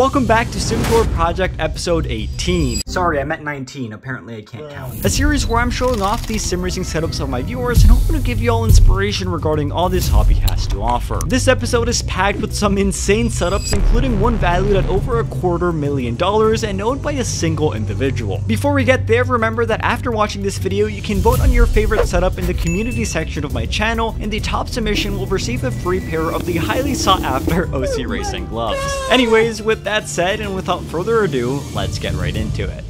Welcome back to SimTour Project episode 18. Sorry, I meant 19, apparently I can't count. A series where I'm showing off these sim racing setups of my viewers and hoping to give you all inspiration regarding all this hobby has to offer. This episode is packed with some insane setups including one valued at over a quarter million dollars and owned by a single individual. Before we get there, remember that after watching this video, you can vote on your favorite setup in the community section of my channel and the top submission will receive a free pair of the highly sought after OC Racing gloves. Anyways, with that said, and without further ado, let's get right into it.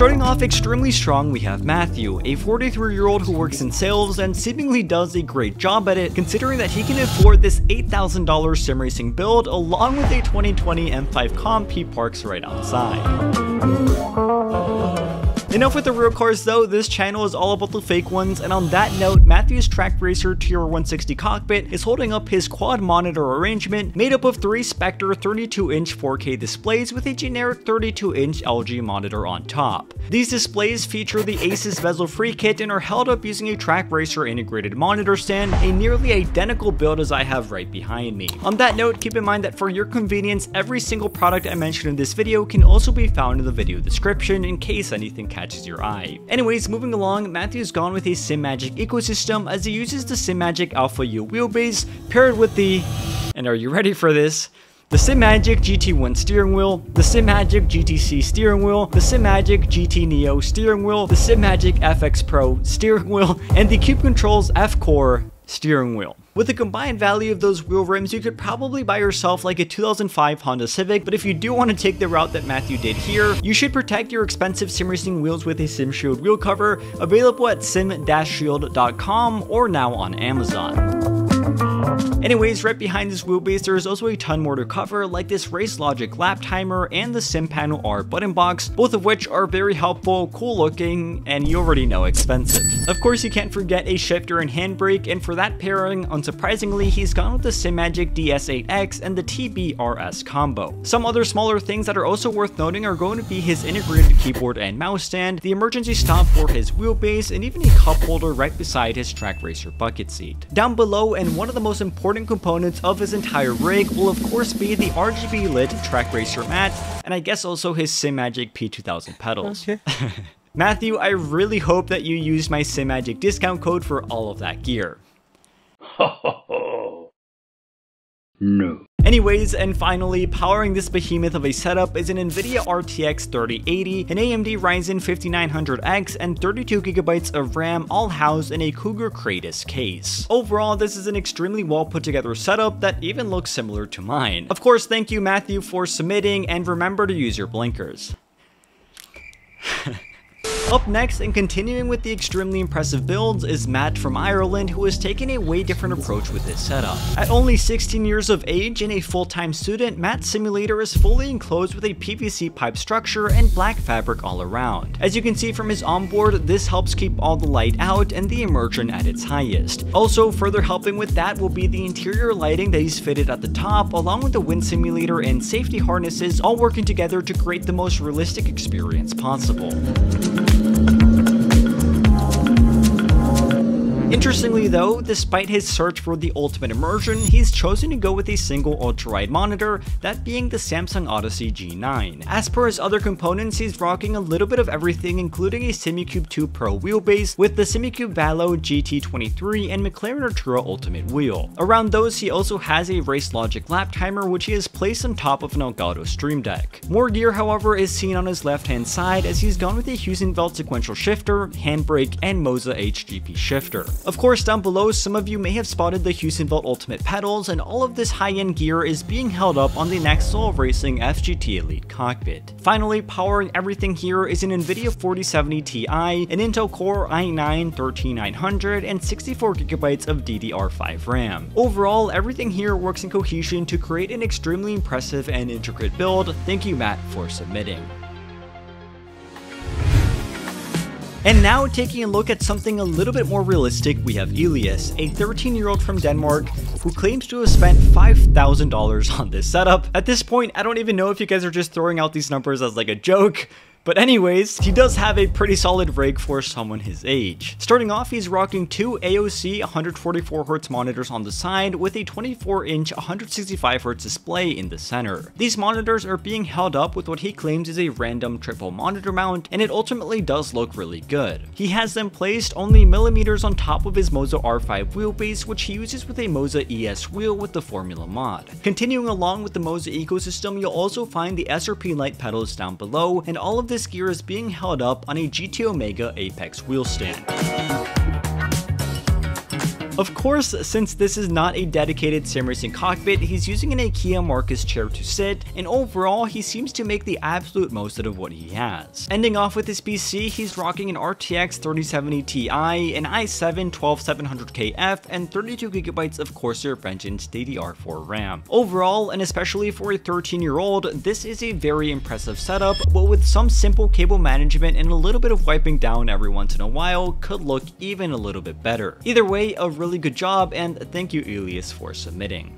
Starting off extremely strong, we have Matthew, a 43 year old who works in sales and seemingly does a great job at it, considering that he can afford this $8,000 sim racing build along with a 2020 M5 comp he parks right outside. Enough with the real cars though, this channel is all about the fake ones, and on that note, Matthew's Trak Racer TR160 cockpit is holding up his quad monitor arrangement made up of three Spectre 32-inch 4K displays with a generic 32-inch LG monitor on top. These displays feature the Asus bezel-free kit and are held up using a Trak Racer integrated monitor stand, a nearly identical build as I have right behind me. On that note, keep in mind that for your convenience, every single product I mentioned in this video can also be found in the video description in case anything catches your eye. Anyways, moving along, Matthew's gone with a Simagic ecosystem as he uses the Simagic Alpha U wheelbase paired with the, and are you ready for this? the Simagic GT1 steering wheel, the Simagic GTC steering wheel, the Simagic GT Neo steering wheel, the Simagic FX Pro steering wheel, and the Cube Controls F-Core steering wheel. With the combined value of those wheel rims, you could probably buy yourself like a 2005 Honda Civic, but if you do want to take the route that Matthew did here, you should protect your expensive sim racing wheels with a Sim Shield wheel cover, available at sim-shield.com or now on Amazon. Anyways, right behind this wheelbase there is also a ton more to cover like this Race Logic lap timer and the Sim Panel R button box, both of which are very helpful, cool looking, and you already know expensive. Of course you can't forget a shifter and handbrake, and for that pairing, unsurprisingly, he's gone with the Simagic DS8X and the TBRS combo. Some other smaller things that are also worth noting are going to be his integrated keyboard and mouse stand, the emergency stop for his wheelbase, and even a cup holder right beside his Trak Racer bucket seat. Down below, and one of the most important important components of his entire rig will of course be the RGB lit Trak Racer mat, and I guess also his Simagic P2000 pedals. Okay. Matthew, I really hope that you used my Simagic discount code for all of that gear. no. Anyways, and finally, powering this behemoth of a setup is an NVIDIA RTX 3080, an AMD Ryzen 5900X, and 32GB of RAM all housed in a Cougar Kratos case. Overall, this is an extremely well put together setup that even looks similar to mine. Of course, thank you Matthew for submitting, and remember to use your blinkers. Up next, and continuing with the extremely impressive builds, is Matt from Ireland who has taken a way different approach with his setup. At only 16 years of age and a full-time student, Matt's simulator is fully enclosed with a PVC pipe structure and black fabric all around. As you can see from his onboard, this helps keep all the light out and the immersion at its highest. Also, further helping with that will be the interior lighting that he's fitted at the top, along with the wind simulator and safety harnesses all working together to create the most realistic experience possible. Interestingly though, despite his search for the ultimate immersion, he's chosen to go with a single ultra-wide monitor, that being the Samsung Odyssey G9. As per his other components, he's rocking a little bit of everything including a Simucube 2 Pro wheelbase with the Simucube Valo GT23 and McLaren Artura Ultimate wheel. Around those, he also has a Race Logic lap timer which he has placed on top of an Elgato Stream Deck. More gear however is seen on his left hand side as he's gone with a Heusinkveld sequential shifter, handbrake, and Moza HGP shifter. Of course, down below, some of you may have spotted the Houston Heusinkveld Ultimate pedals, and all of this high-end gear is being held up on the Next Level Racing FGT Elite cockpit. Finally, powering everything here is an NVIDIA 4070 Ti, an Intel Core i9-13900, and 64GB of DDR5 RAM. Overall, everything here works in cohesion to create an extremely impressive and intricate build. Thank you Matt for submitting. And now taking a look at something a little bit more realistic, we have Elias, a 13 year old from Denmark who claims to have spent $5,000 on this setup. At this point, I don't even know if you guys are just throwing out these numbers as like a joke, But anyways, he does have a pretty solid rig for someone his age. Starting off, he's rocking two AOC 144Hz monitors on the side with a 24-inch 165Hz display in the center. These monitors are being held up with what he claims is a random triple monitor mount, and it ultimately does look really good. He has them placed only millimeters on top of his Moza R5 wheelbase, which he uses with a Moza ES wheel with the Formula mod. Continuing along with the Moza ecosystem, you'll also find the SR-P Lite pedals down below, and all of this gear is being held up on a GT Omega Apex wheel stand. Of course, since this is not a dedicated sim racing cockpit, he's using an IKEA Markus chair to sit, and overall, he seems to make the absolute most out of what he has. Ending off with his PC, he's rocking an RTX 3070 Ti, an i7 12700KF, and 32GB of Corsair Vengeance DDR4 RAM. Overall, and especially for a 13 year old, this is a very impressive setup, but with some simple cable management and a little bit of wiping down every once in a while, could look even a little bit better. Either way, a really good job, and thank you Elias for submitting.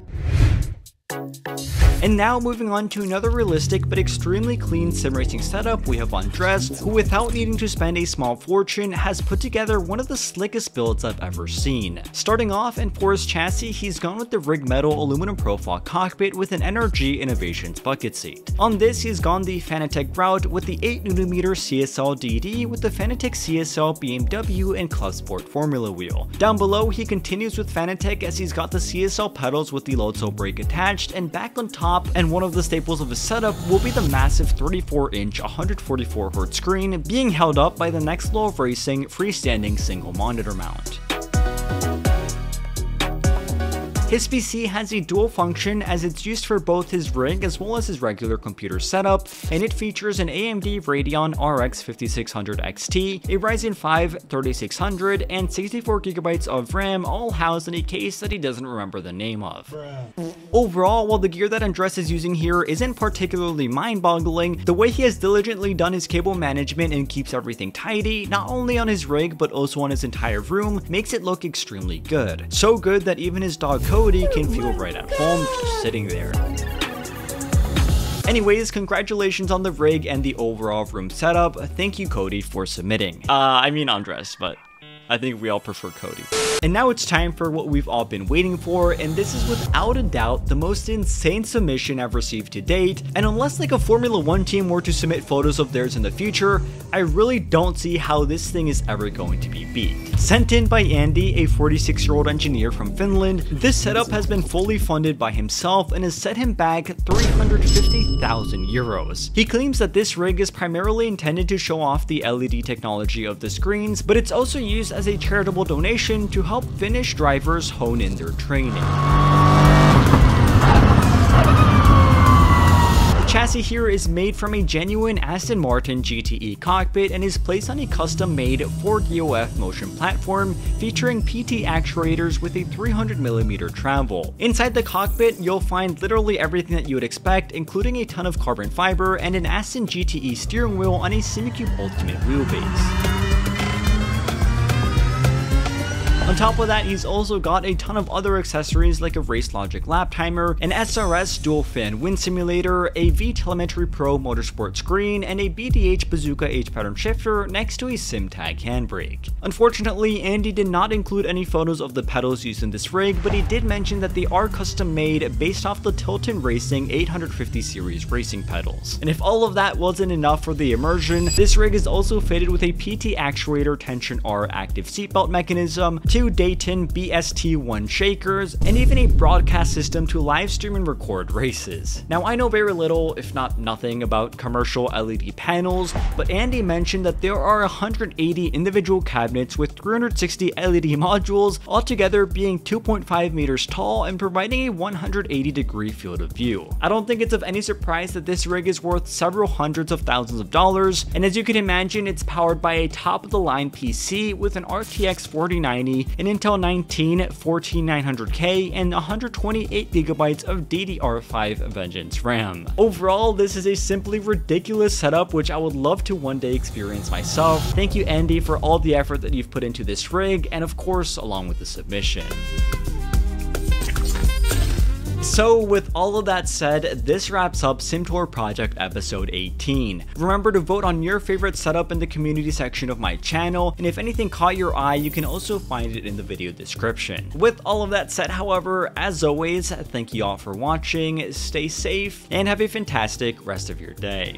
And now moving on to another realistic but extremely clean sim racing setup, we have Andres, who without needing to spend a small fortune, has put together one of the slickest builds I've ever seen. Starting off, and for his chassis, he's gone with the Rig Metal aluminum profile cockpit with an NRG Innovations bucket seat. On this, he's gone the Fanatec route with the 8mm CSL DD with the Fanatec CSL BMW and Club Sport Formula wheel. Down below, he continues with Fanatec as he's got the CSL pedals with the load cell brake attached, and back on top top, and one of the staples of his setup will be the massive 34-inch 144Hz screen being held up by the Next Level Racing freestanding single monitor mount. His PC has a dual function as it's used for both his rig as well as his regular computer setup, and it features an AMD Radeon RX 5600 XT, a Ryzen 5 3600, and 64GB of RAM all housed in a case that he doesn't remember the name of. Bruh. Overall, while the gear that Andres is using here isn't particularly mind-boggling, the way he has diligently done his cable management and keeps everything tidy, not only on his rig but also on his entire room, makes it look extremely good. So good that even his dog Code Cody can feel right at home just sitting there. Anyways, congratulations on the rig and the overall room setup. Thank you, Cody, for submitting. Uh, I mean Andres, but I think we all prefer Cody. And now it's time for what we've all been waiting for, and this is without a doubt the most insane submission I've received to date, and unless like a Formula 1 team were to submit photos of theirs in the future, I really don't see how this thing is ever going to be beat. Sent in by Andy, a 46 year old engineer from Finland, this setup has been fully funded by himself and has set him back 350,000 euros. He claims that this rig is primarily intended to show off the LED technology of the screens, but it's also used as a charitable donation to help Finnish drivers hone in their training. The chassis here is made from a genuine Aston Martin GTE cockpit and is placed on a custom-made 4DOF motion platform featuring PT actuators with a 300mm travel. Inside the cockpit, you'll find literally everything that you would expect, including a ton of carbon fiber and an Aston GTE steering wheel on a Simucube Ultimate wheelbase. On top of that, he's also got a ton of other accessories like a Race Logic lap timer, an SRS dual fan wind simulator, a V Telemetry Pro motorsport screen, and a BDH Bazooka H pattern shifter next to a SimTag handbrake. Unfortunately, Andy did not include any photos of the pedals used in this rig, but he did mention that they are custom made based off the Tilton Racing 850 series racing pedals. And if all of that wasn't enough for the immersion, this rig is also fitted with a PT actuator Tension R active seatbelt mechanism, two Dayton BST1 shakers, and even a broadcast system to live stream and record races. Now I know very little, if not nothing, about commercial LED panels, but Andy mentioned that there are 180 individual cabinets with 360 LED modules, altogether being 2.5 meters tall and providing a 180 degree field of view. I don't think it's of any surprise that this rig is worth several hundreds of thousands of dollars, and as you can imagine, it's powered by a top of the line PC with an RTX 4090 an Intel i9 14900K, and 128GB of DDR5 Vengeance RAM. Overall, this is a simply ridiculous setup which I would love to one day experience myself. Thank you Andy for all the effort that you've put into this rig, and of course along with the submission. So with all of that said, this wraps up SimTour Project episode 18. Remember to vote on your favorite setup in the community section of my channel, and if anything caught your eye, you can also find it in the video description. With all of that said, however, as always, thank you all for watching, stay safe, and have a fantastic rest of your day.